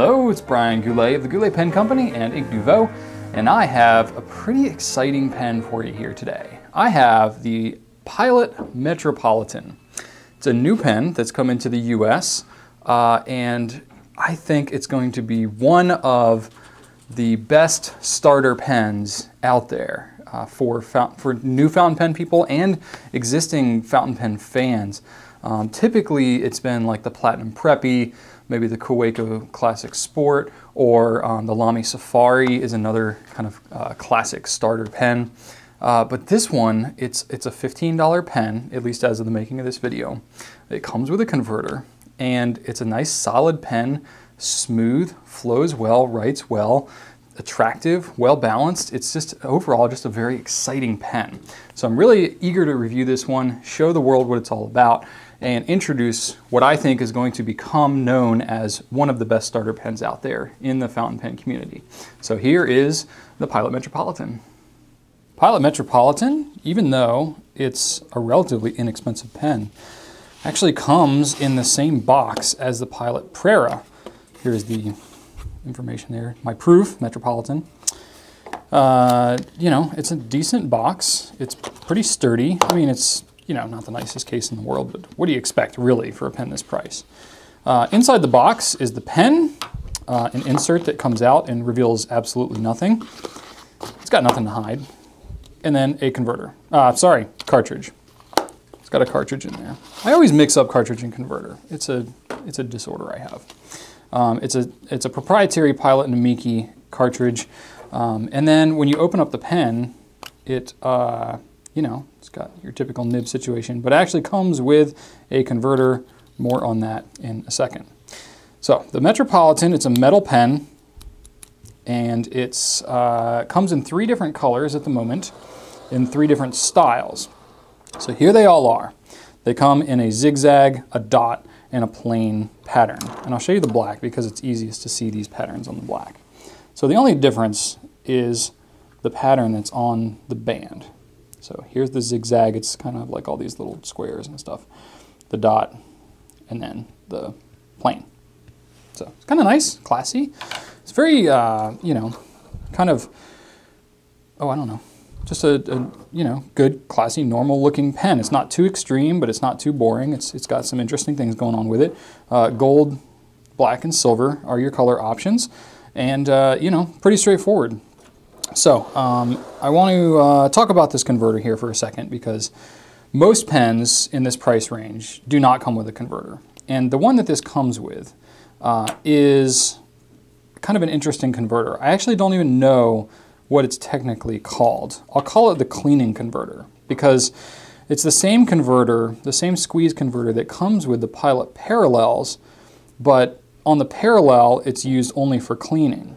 Hello, it's Brian Goulet of the Goulet Pen Company and Ink Nouveau, and I have a pretty exciting pen for you here today. I have the Pilot Metropolitan. It's a new pen that's come into the US, uh, and I think it's going to be one of the best starter pens out there uh, for, for new fountain pen people and existing fountain pen fans. Um, typically, it's been like the Platinum Preppy, maybe the Kaweco Classic Sport, or um, the Lamy Safari is another kind of uh, classic starter pen. Uh, but this one, it's, it's a $15 pen, at least as of the making of this video. It comes with a converter, and it's a nice solid pen, smooth, flows well, writes well, attractive, well balanced. It's just overall just a very exciting pen. So I'm really eager to review this one, show the world what it's all about, and introduce what I think is going to become known as one of the best starter pens out there in the fountain pen community. So here is the Pilot Metropolitan. Pilot Metropolitan, even though it's a relatively inexpensive pen, actually comes in the same box as the Pilot Prera. Here's the information there. My proof, Metropolitan. Uh, you know, it's a decent box. It's pretty sturdy. I mean, it's you know, not the nicest case in the world, but what do you expect really for a pen this price? Uh, inside the box is the pen, uh, an insert that comes out and reveals absolutely nothing. It's got nothing to hide. And then a converter. Uh, sorry, cartridge. It's got a cartridge in there. I always mix up cartridge and converter. It's a, it's a disorder I have. Um, it's, a, it's a proprietary Pilot Namiki cartridge. Um, and then when you open up the pen, it, uh, you know, it's got your typical nib situation, but actually comes with a converter. More on that in a second. So the Metropolitan, it's a metal pen, and it uh, comes in three different colors at the moment, in three different styles. So here they all are. They come in a zigzag, a dot, and a plain pattern. And I'll show you the black because it's easiest to see these patterns on the black. So the only difference is the pattern that's on the band. So here's the zigzag. It's kind of like all these little squares and stuff. The dot, and then the plain. So it's kind of nice, classy. It's very, uh, you know, kind of, oh, I don't know, just a, a, you know, good, classy, normal looking pen. It's not too extreme, but it's not too boring. It's, it's got some interesting things going on with it. Uh, gold, black, and silver are your color options. And, uh, you know, pretty straightforward. So um, I want to uh, talk about this converter here for a second because most pens in this price range do not come with a converter. And the one that this comes with uh, is kind of an interesting converter. I actually don't even know what it's technically called. I'll call it the cleaning converter because it's the same converter, the same squeeze converter that comes with the Pilot Parallels, but on the Parallel it's used only for cleaning.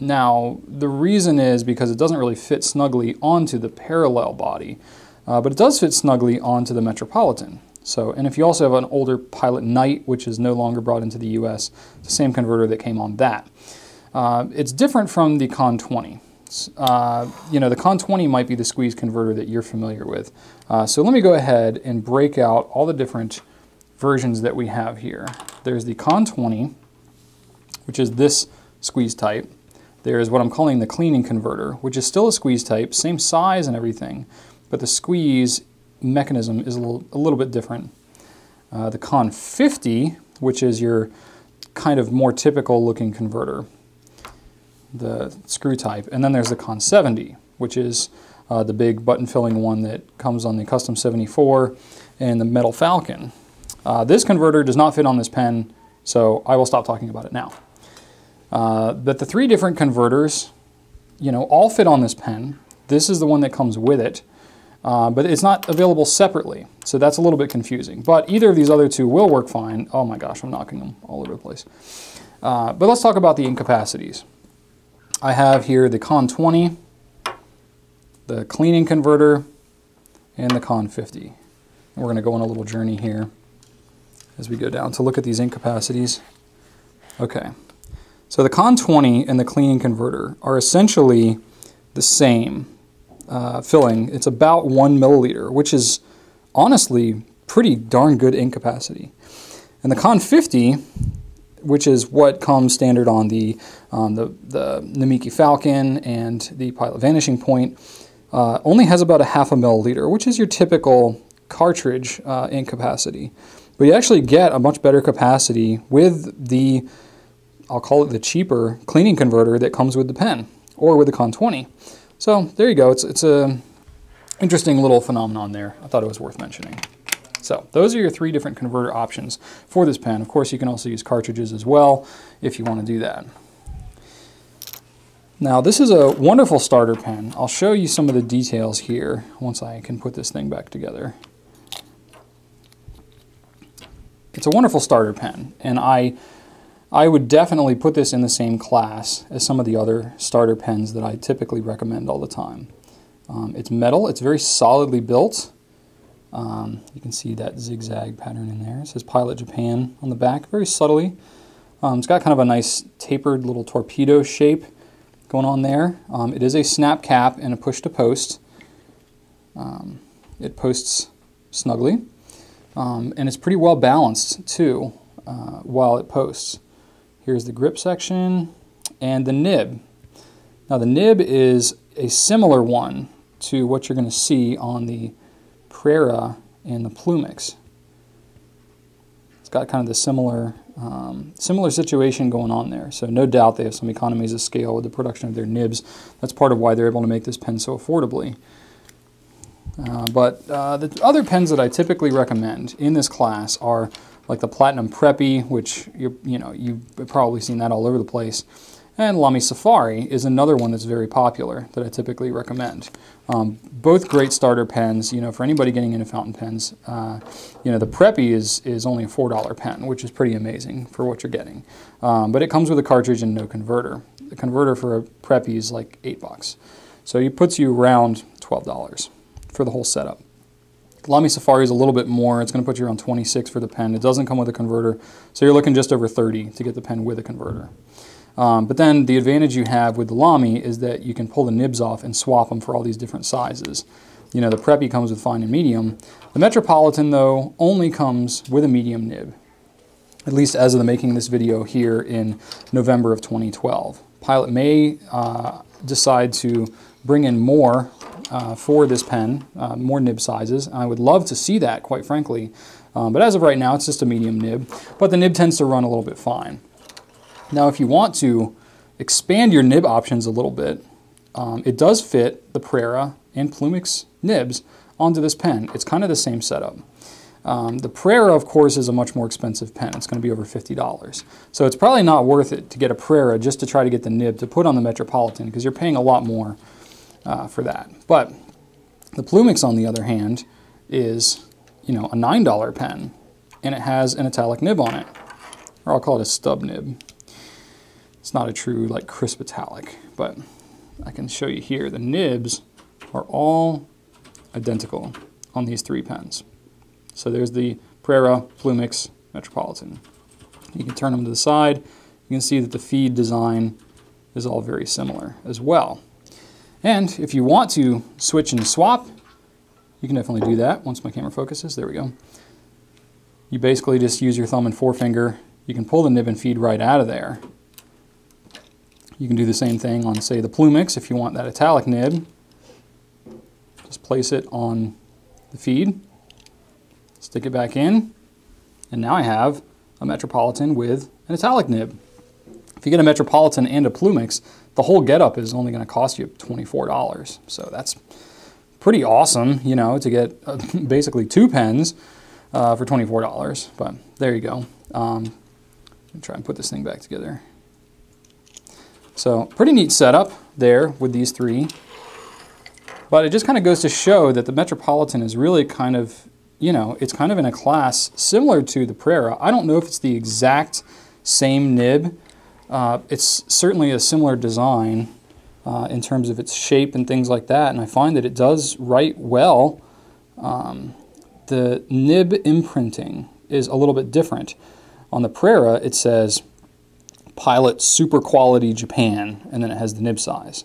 Now, the reason is because it doesn't really fit snugly onto the parallel body, uh, but it does fit snugly onto the Metropolitan. So, and if you also have an older Pilot Knight, which is no longer brought into the US, the same converter that came on that. Uh, it's different from the Con 20. Uh, you know, the Con 20 might be the squeeze converter that you're familiar with. Uh, so let me go ahead and break out all the different versions that we have here. There's the Con 20, which is this squeeze type. There is what I'm calling the cleaning converter, which is still a squeeze type, same size and everything, but the squeeze mechanism is a little, a little bit different. Uh, the Con 50, which is your kind of more typical looking converter, the screw type. And then there's the Con 70, which is uh, the big button filling one that comes on the Custom 74 and the Metal Falcon. Uh, this converter does not fit on this pen, so I will stop talking about it now. Uh, but the three different converters, you know, all fit on this pen. This is the one that comes with it, uh, but it's not available separately, so that's a little bit confusing. But either of these other two will work fine. Oh my gosh, I'm knocking them all over the place. Uh, but let's talk about the ink capacities. I have here the Con 20, the cleaning converter, and the Con 50. And we're going to go on a little journey here as we go down to look at these ink capacities. Okay, so the Con 20 and the cleaning converter are essentially the same uh, filling. It's about one milliliter, which is honestly pretty darn good ink capacity. And the Con 50 which is what comes standard on the, um, the, the Namiki Falcon and the Pilot Vanishing Point, uh, only has about a half a milliliter, which is your typical cartridge uh, ink capacity. But you actually get a much better capacity with the, I'll call it the cheaper cleaning converter that comes with the pen or with the Con 20. So there you go. It's, it's a interesting little phenomenon there. I thought it was worth mentioning. So those are your three different converter options for this pen. Of course, you can also use cartridges as well if you want to do that. Now this is a wonderful starter pen. I'll show you some of the details here once I can put this thing back together. It's a wonderful starter pen and I I would definitely put this in the same class as some of the other starter pens that I typically recommend all the time. Um, it's metal, it's very solidly built. Um, you can see that zigzag pattern in there. It says Pilot Japan on the back, very subtly. Um, it's got kind of a nice tapered little torpedo shape going on there. Um, it is a snap cap and a push to post. Um, it posts snugly. Um, and it's pretty well balanced too uh, while it posts. Here's the grip section and the nib. Now the nib is a similar one to what you're going to see on the Prera and the Plumix. It's got kind of the similar um, similar situation going on there. So no doubt they have some economies of scale with the production of their nibs. That's part of why they're able to make this pen so affordably. Uh, but uh, the other pens that I typically recommend in this class are like the Platinum Preppy, which you you know you've probably seen that all over the place, and Lamy Safari is another one that's very popular that I typically recommend. Um, both great starter pens. You know, for anybody getting into fountain pens, uh, you know the Preppy is is only a four dollar pen, which is pretty amazing for what you're getting. Um, but it comes with a cartridge and no converter. The converter for a Preppy is like eight bucks, so it puts you around twelve dollars for the whole setup. Lamy Safari is a little bit more. It's going to put you around 26 for the pen. It doesn't come with a converter, so you're looking just over 30 to get the pen with a converter. Um, but then the advantage you have with the Lamy is that you can pull the nibs off and swap them for all these different sizes. You know, the Preppy comes with fine and medium. The Metropolitan, though, only comes with a medium nib, at least as of the making of this video here in November of 2012. Pilot may uh, decide to bring in more uh, for this pen, uh, more nib sizes. I would love to see that, quite frankly. Um, but as of right now, it's just a medium nib. But the nib tends to run a little bit fine. Now, if you want to expand your nib options a little bit, um, it does fit the Prera and Plumix nibs onto this pen. It's kind of the same setup. Um, the Prera, of course, is a much more expensive pen. It's going to be over $50. So it's probably not worth it to get a Prera just to try to get the nib to put on the Metropolitan because you're paying a lot more uh, for that. But the Plumix, on the other hand, is you know a $9 pen, and it has an italic nib on it, or I'll call it a stub nib. It's not a true like crisp italic, but I can show you here. The nibs are all identical on these three pens. So there's the Prera, Plumix, Metropolitan. You can turn them to the side. You can see that the feed design is all very similar as well. And if you want to switch and swap, you can definitely do that once my camera focuses. There we go. You basically just use your thumb and forefinger. You can pull the nib and feed right out of there. You can do the same thing on, say, the Plumix if you want that italic nib. Just place it on the feed, stick it back in, and now I have a Metropolitan with an italic nib. If you get a Metropolitan and a Plumix, the whole getup is only going to cost you $24. So that's pretty awesome, you know, to get uh, basically two pens uh, for $24. But there you go. Um, try and put this thing back together. So pretty neat setup there with these three. But it just kind of goes to show that the Metropolitan is really kind of, you know, it's kind of in a class similar to the Prera. I don't know if it's the exact same nib, uh, it's certainly a similar design uh, in terms of its shape and things like that, and I find that it does write well. Um, the nib imprinting is a little bit different. On the Prera, it says Pilot Super Quality Japan, and then it has the nib size.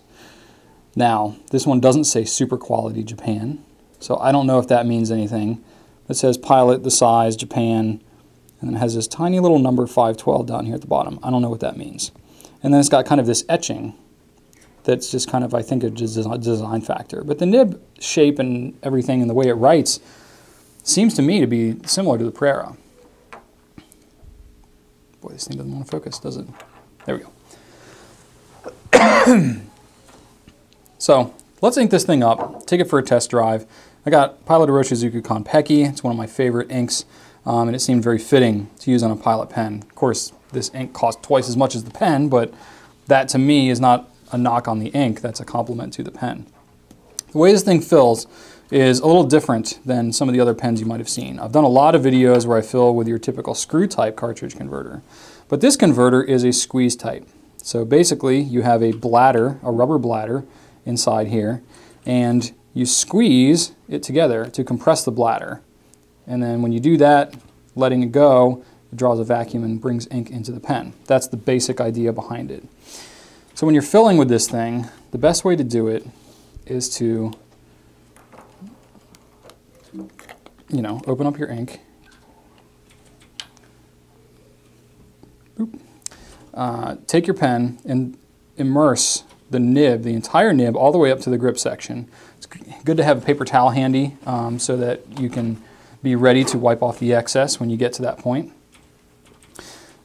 Now, this one doesn't say Super Quality Japan, so I don't know if that means anything. It says Pilot, the size, Japan, And then it has this tiny little number 512 down here at the bottom. I don't know what that means. And then it's got kind of this etching that's just kind of, I think, a design factor. But the nib shape and everything and the way it writes seems to me to be similar to the Prera. Boy, this thing doesn't want to focus, does it? There we go. so let's ink this thing up, take it for a test drive. I got Pilot Iroshizuku Konpeki. It's one of my favorite inks, um, and it seemed very fitting to use on a Pilot pen. Of course, this ink costs twice as much as the pen, but that to me is not a knock on the ink, that's a compliment to the pen. The way this thing fills is a little different than some of the other pens you might have seen. I've done a lot of videos where I fill with your typical screw type cartridge converter, but this converter is a squeeze type. So basically you have a bladder, a rubber bladder inside here, and you squeeze it together to compress the bladder. And then when you do that, letting it go, it draws a vacuum and brings ink into the pen. That's the basic idea behind it. So when you're filling with this thing, the best way to do it is to, you know, open up your ink. Uh, take your pen and immerse the nib, the entire nib, all the way up to the grip section. It's good to have a paper towel handy um, so that you can be ready to wipe off the excess when you get to that point.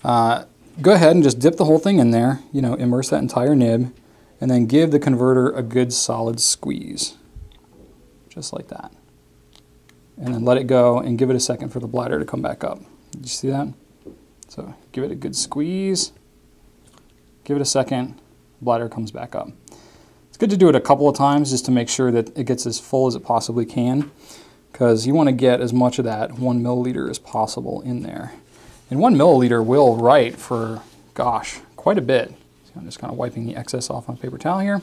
Uh, go ahead and just dip the whole thing in there, you know, immerse that entire nib, and then give the converter a good solid squeeze, just like that. And then let it go and give it a second for the bladder to come back up. Did you see that? So give it a good squeeze, give it a second, bladder comes back up. It's good to do it a couple of times just to make sure that it gets as full as it possibly can because you want to get as much of that one milliliter as possible in there. And one milliliter will write for, gosh, quite a bit. So I'm just kind of wiping the excess off on paper towel here.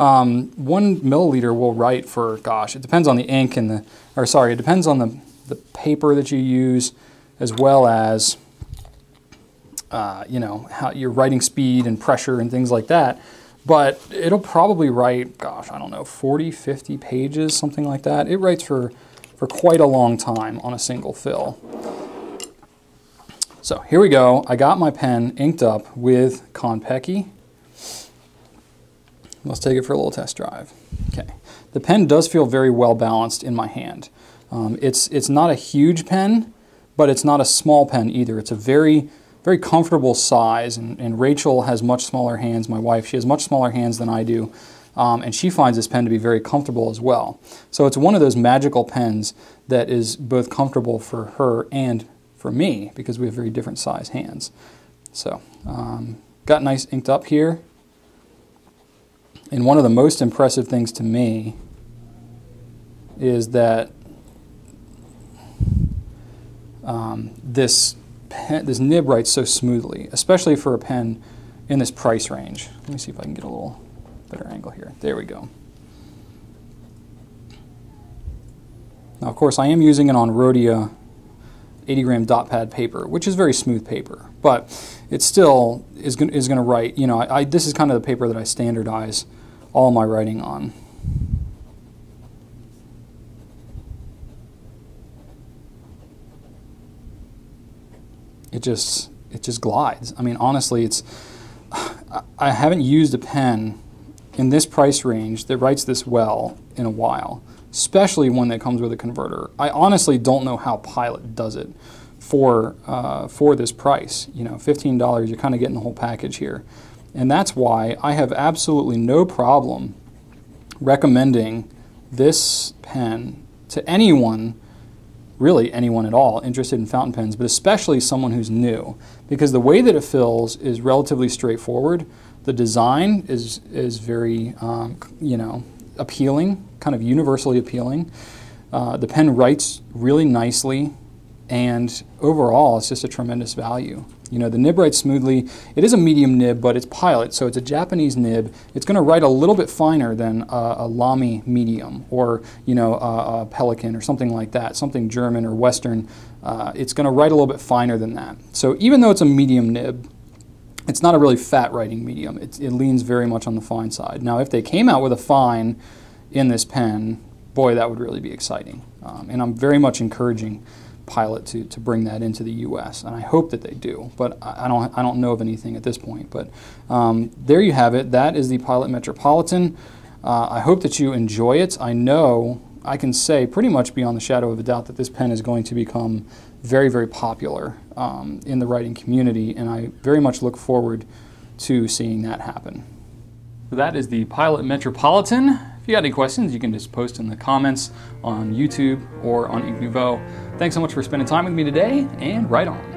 Um, one milliliter will write for, gosh, it depends on the ink and the, or sorry, it depends on the, the paper that you use as well as uh, you know, how your writing speed and pressure and things like that. But it'll probably write, gosh, I don't know, 40, 50 pages, something like that. It writes for, for quite a long time on a single fill. So here we go. I got my pen inked up with Konpeki. Let's take it for a little test drive. Okay. The pen does feel very well balanced in my hand. Um, it's, it's not a huge pen, but it's not a small pen either. It's a very very comfortable size, and, and, Rachel has much smaller hands. My wife, she has much smaller hands than I do, um, and she finds this pen to be very comfortable as well. So it's one of those magical pens that is both comfortable for her and for me because we have very different size hands. So um, got nice inked up here. And one of the most impressive things to me is that um, this pen, this nib writes so smoothly, especially for a pen in this price range. Let me see if I can get a little better angle here. There we go. Now, of course, I am using it on Rhodia 80 gram dot pad paper, which is very smooth paper, but it still is going is to write, you know, I, I, this is kind of the paper that I standardize all my writing on. it just it just glides. I mean, honestly, it's I haven't used a pen in this price range that writes this well in a while, especially one that comes with a converter. I honestly don't know how Pilot does it for uh, for this price. You know, fifteen dollars, you're kind of getting the whole package here, and that's why I have absolutely no problem recommending this pen to anyone really anyone at all interested in fountain pens, but especially someone who's new, because the way that it fills is relatively straightforward. The design is is very um, you know appealing, kind of universally appealing. Uh, the pen writes really nicely, and overall, it's just a tremendous value. You know, the nib writes smoothly. It is a medium nib, but it's Pilot, so it's a Japanese nib. It's going to write a little bit finer than a, a Lamy medium or, you know, a, a, Pelikan or something like that, something German or Western. Uh, it's going to write a little bit finer than that. So even though it's a medium nib, it's not a really fat writing medium. It, it leans very much on the fine side. Now, if they came out with a fine in this pen, boy, that would really be exciting. Um, and I'm very much encouraging Pilot to, to bring that into the U.S. and I hope that they do, but I don't I don't know of anything at this point. But um, there you have it. That is the Pilot Metropolitan. Uh, I hope that you enjoy it. I know I can say pretty much beyond the shadow of a doubt that this pen is going to become very very popular um, in the writing community, and I very much look forward to seeing that happen. That is the Pilot Metropolitan. If you got any questions, you can just post in the comments on YouTube or on Ink Nouveau. Thanks so much for spending time with me today, and right on.